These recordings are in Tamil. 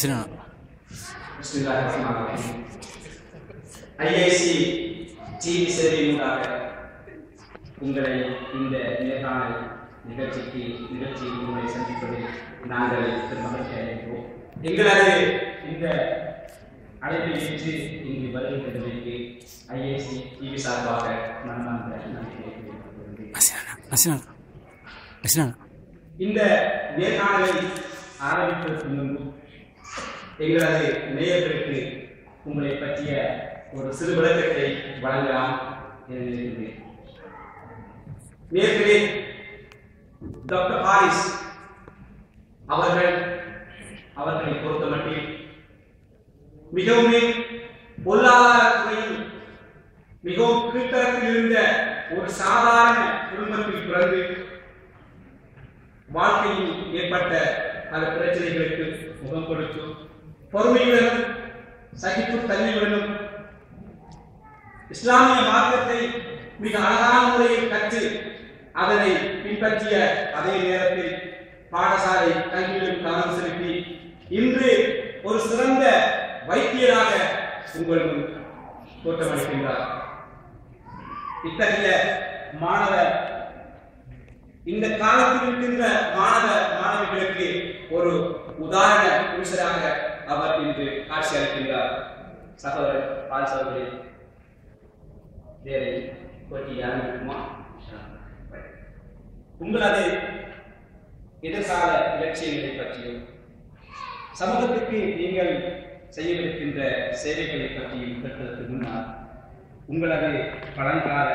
அசினா ஐஐசி டிவி சேவையினூடாக உங்களை இந்த நேர்காணல் நிகழ்ச்சிக்கு நிகழ்ச்சியில் உங்களை சந்திப்பதில் நாங்கள் பெருமகிழ்ச்சி அடைகிறோம். எங்களது இந்த அழைப்பை ஏற்று இங்கு வருகின்றதற்கு ஐஐசி டிவி சார்பாக மனமார்ந்த அசினா இந்த நேர்காணலை ஆரம்பிப்பதற்கு முன்பு எங்களது நேயர்களுக்கு உங்களை பற்றிய ஒரு சிறு விளக்கத்தை வழங்கலாம் என நினைக்கிறேன். நேர்களே டாக்டர் ஹாரிஸ் அவர்கள் அவர்களை பொறுத்தமட்டில் மிகவும் பொருளாதார துறையில் மிகவும் கீழ்த்தரத்தில் இருந்த ஒரு சாதாரண குடும்பத்தில் பிறந்து வாழ்க்கையில் ஏற்பட்ட பல பிரச்சனைகளுக்கு முகம் கொடுத்து பொறுமையுடனும் சகிப்பு தன்மையுடனும் இஸ்லாமிய மார்க்கத்தை மிக அழகான முறையில் கற்று அதனை பின்பற்றிய அதே நேரத்தில் பாடசாலை கல்வியிலும் கவனம் செலுத்தி இன்று ஒரு சிறந்த வைத்தியராக உங்கள் முன் தோற்றமளிக்கின்றார். இத்தகைய மாணவ இந்த காலத்தில் இருக்கின்ற மாணவ மாணவிகளுக்கு ஒரு உதாரண புருஷராக அவர் இன்று காட்சி அளிக்கின்றார். சகோதரர் பால் சகோதரி வேலை போட்டி யாரும் இருக்குமா உங்களது எதிர்கால இலட்சியங்களை பற்றியும் சமூகத்துக்கு நீங்கள் செய்யவிருக்கின்ற சேவைகளை பற்றியும் கேட்பதற்கு முன்னால் உங்களது பழங்கால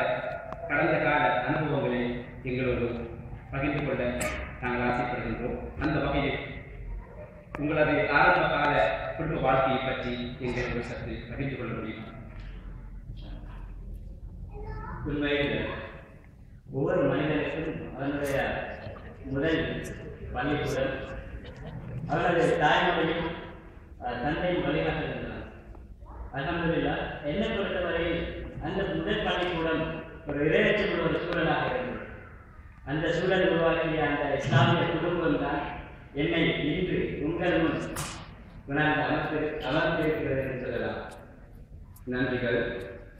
கடந்த கால அனுபவங்களை எங்களோடு பகிர்ந்து கொள்ள நாங்கள் ஆசைப்படுகின்றோம். அந்த வகையில் உங்களது ஆரம்ப கால குடும்ப வாழ்க்கையை பற்றி எங்களோடு சற்று பகிர்ந்து கொள்ள முடியுமா? உண்மையில் ஒவ்வொரு மனிதனுக்கும் அதனுடைய முதல் பள்ளிக்கூடம் அவனுடைய தாய்மொழியும் தந்தையும் வழியாக வழிகாட்டுகின்றன அல்ஹம்துலில்லாஹ் என்னை பொறுத்தவரை அந்த முதல் பள்ளிக்கூடம் ஒரு இரையச்சம் ஒரு சூழலாக இருந்தது. அந்த சூழல் உருவாக்கிய அந்த இஸ்லாமிய குடும்பம் தான் என்னை இன்று உங்கள் முன் கொண்டாந்து அமர்த்து அமர்த்திருக்கிறது என்று சொல்லலாம். நன்றிகள்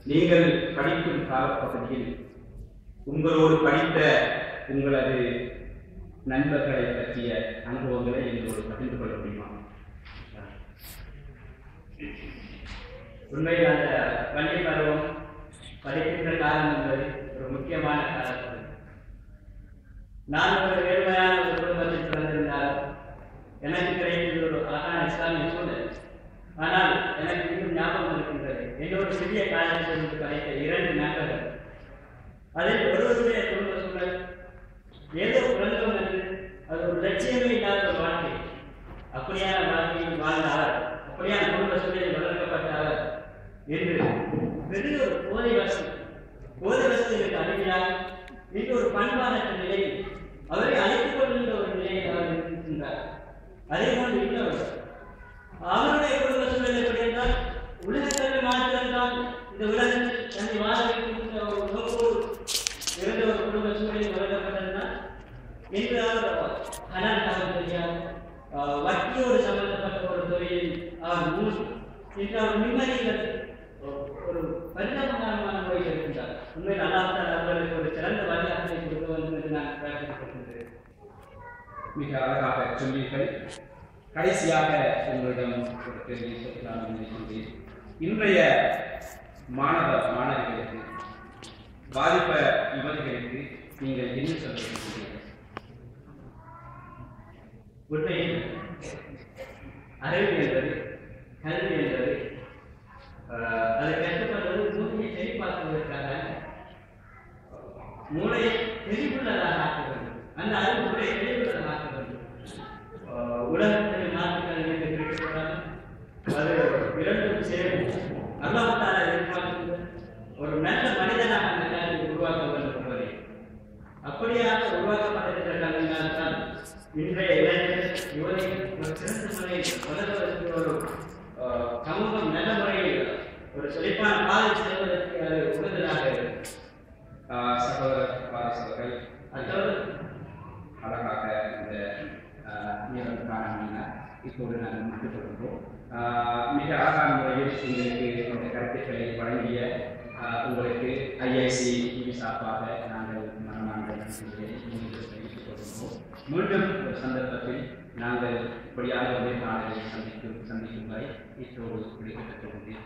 நீங்கள் படிக்கும் காலப்பகுதியில் உங்களோடு படித்த உங்களது நண்பர்களை பற்றிய அனுபவங்களை எங்களோடு பகிர்ந்து கொள்ள முடியுமா? உண்மையில் அந்த பள்ளி பருவம் படிக்கின்ற காலம் என்பது ஒரு முக்கியமான காலப்பகுதி. நான் ஒரு நேர்மையான ஒரு குடும்பத்தில் சிறிய காலத்திலிருந்து கிடைத்த இரண்டு நகர்கள் அதில் ஒருவருடைய குடும்ப சூழல் ஏதோ பிறந்தோம் என்று. அது ஒரு லட்சியமே இல்லாத ஒரு வாழ்க்கை. அப்படியான வாழ்க்கையில் வாழ்ந்தார். அப்படியான குடும்ப சூழலில் வளர்க்கப்பட்டார் என்று. பெரிய ஒரு போதை வசதி. போதை வசதிகளுக்கு அடிமையாக இன்று ஒரு பண்பானற்ற நிலையில் அவரை அழைத்துக் கொள்கின்ற ஒரு நிலையில் அவர் இருக்கின்றார் அதே போன்று இன்னொரு. அவருடைய குடும்ப சூழல் எப்படி என்றால் உலகத்தில் மாத்திரம்தான் இந்த உலகத்தில் தன்னை வாழ வைக்கின்ற ஒரு நோக்கோடு இருந்த ஒரு குடும்ப சூழலில் வளர்க்கப்பட்டிருந்தால் இன்று அவர் ஹலால் தகவல் தெரியாது. வட்டியோடு சம்பந்தப்பட்ட ஒரு துறையில் அவர் மூழ்கி இன்று அவர் நிம்மதியில் ஒரு இருக்கின்றார். உண்மையில் அவர்களுக்கு ஒரு சிறந்த வழிகாட்டலை கொடுக்க வேண்டும் என்று நான் பிரார்த்திக்கப்படுகின்றேன். மிக அழகாக சொன்னீர்கள். கடைசியாக உங்களிடம் ஒரு கேள்வி நான் நினைக்கின்றேன். இன்றைய மாணவ மாணவிகளுக்கு பாதிப்ப யுவதிகளுக்கு நீங்கள் என்ன சொல்ல உண்மையில் அறிவு என்பது கல்வி என்பது அதை கற்றுக்கொள்வது மூளையை செழிப்பாக்குவதற்காக மூளையை தெளிவுள்ளதாக ஆக்க வேண்டும். அந்த அறிவு மூளையை உருவாக்கப்பட்டிருக்கிறார்கள் இன்றைய இளைஞர் யுவதி சிறந்த முறையில் வளர்வதற்கு ஒரு சமூகம் நல்ல முறையில் ஒரு செழிப்பான பாதை செல்வதற்கு அது உறுதலாக சகோதர சகோதரர்கள் அதாவது அழகாக இந்த உங்களுக்கு ஐஐசி சார்பாக நான் மீண்டும் சந்தர்ப்பத்தில் நாங்கள் இப்படியாக நேர்காணலை சந்திக்கும் சந்திக்கும் வரை இத்தோடு விடைபெற்றுக் கொள்கிறேன்